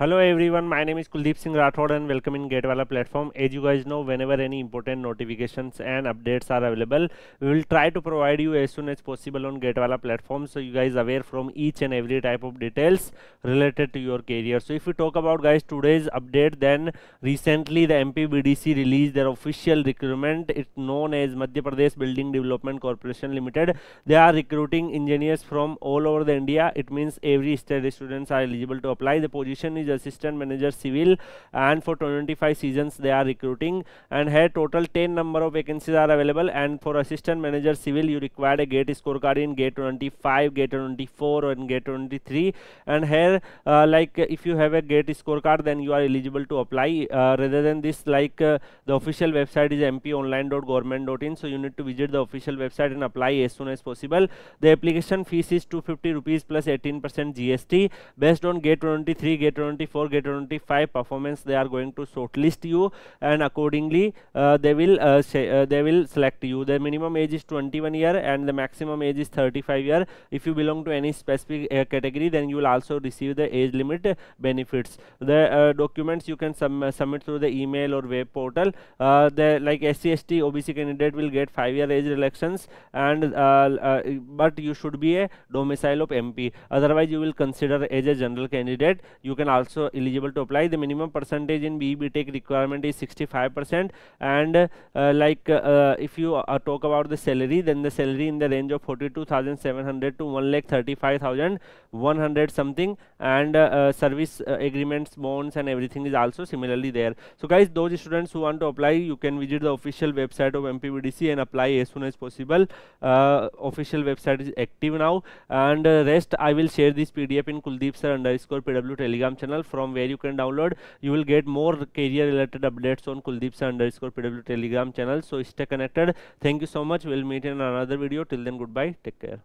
Hello everyone, my name is Kuldeep Singh Rathod and welcome in GATE Wallah platform. As you guys know, whenever any important notifications and updates are available, we will try to provide you as soon as possible on GATE Wallah platform. So you guys are aware from each and every type of details related to your career. So if we talk about guys today's update, then recently the MPBDC released their official recruitment. It's known as Madhya Pradesh Building Development Corporation Limited. They are recruiting engineers from all over the India. It means every state students are eligible to apply. The position is assistant manager civil and for 25 seasons they are recruiting. And here total 10 number of vacancies are available. And for assistant manager civil you require a gate scorecard in gate 25 gate 24 and gate 23 and here uh, like if you have a gate scorecard then you are eligible to apply. Uh, rather than this like uh, the official website is mponline.government.in so you need to visit the official website and apply as soon as possible. The application fees is 250 rupees plus 18 percent gst based on gate 23 gate 20 24 gate 25 performance they are going to shortlist you and accordingly uh, they will uh, uh, they will select you. The minimum age is 21 year and the maximum age is 35 year. If you belong to any specific uh, category then you will also receive the age limit benefits. The uh, documents you can sum submit through the email or web portal. The like SCST OBC candidate will get 5 year age reductions and but you should be a domicile of MP otherwise you will consider as a general candidate. You can also also eligible to apply. The minimum percentage in BE Tech requirement is 65 percent. And uh, like uh, if you uh, talk about the salary then the salary in the range of 42,700 to 1 lakh 35,100 something. And uh, uh, service uh, agreements bonds and everything is also similarly there. So guys those students who want to apply you can visit the official website of MPBDC and apply as soon as possible. Official website is active now. And rest I will share this PDF in Kuldeep sir underscore PW telegram channel channel from where you can download. You will get more career related updates on kuldeep underscore pw telegram channel. So stay connected. Thank you so much. We'll meet in another video. Till then goodbye. Take care